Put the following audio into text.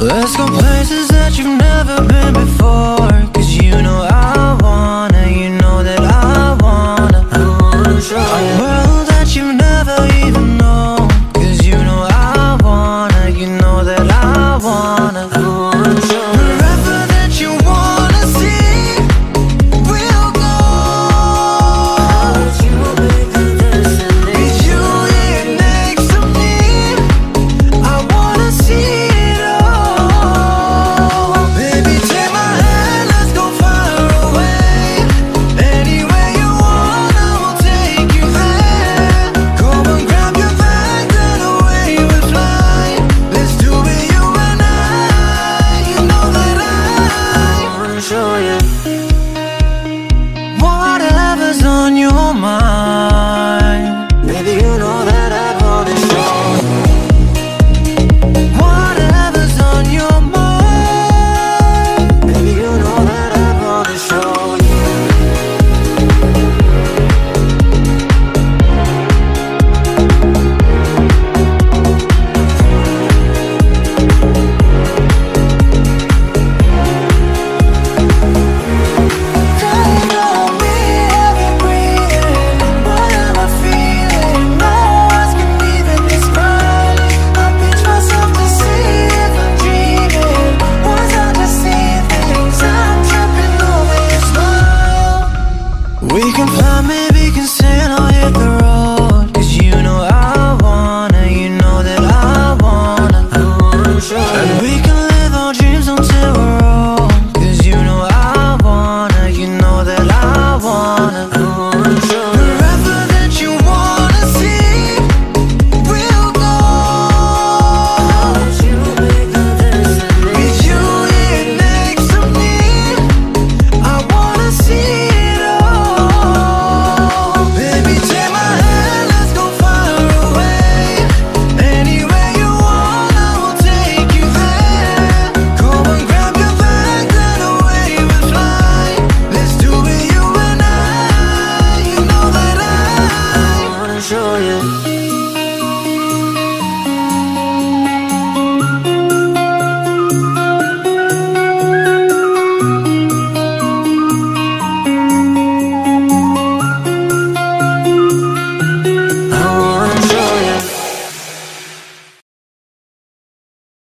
Let's go places that you've never been before We can fly, maybe can sail, hit the road